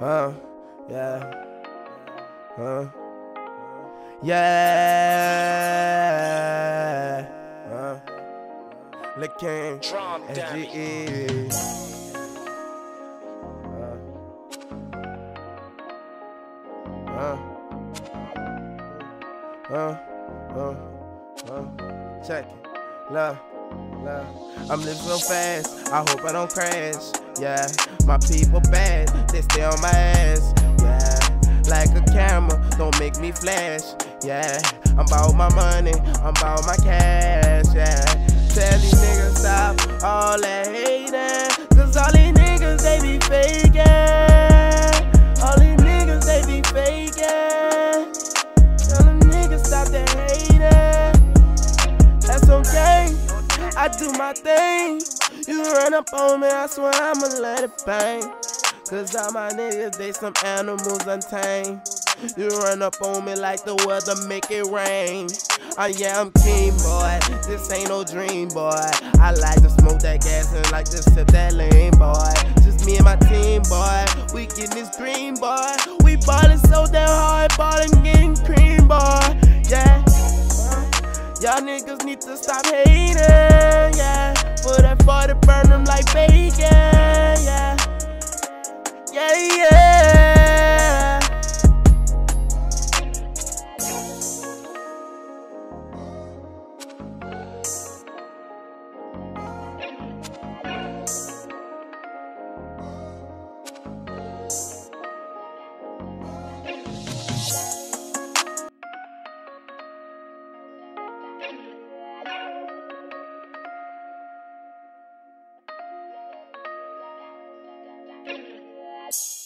Huh? Yeah. Huh? Yeah. Huh? Lit Keem. Drum. SGE. Huh? Huh? Huh? Huh? Check it. Love. Love. I'm living so fast. I hope I don't crash. Yeah. My people bad. They stay on my ass. Yeah. Like a camera. Don't make me flash. Yeah. I'm about my money. I'm about my cash. Yeah. Do my thing. You run up on me, I swear I'ma let it bang. Cause all my niggas, they some animals untamed. You run up on me like the weather make it rain. Uh, yeah, I'm king, boy. This ain't no dream, boy. I like to smoke that gas and like to sip that lean, boy. Just me and my team, boy. We getting this green, boy. We ballin' so damn hard, ballin' getting cream, boy. Yeah. Y'all niggas need to stop hating, Yes.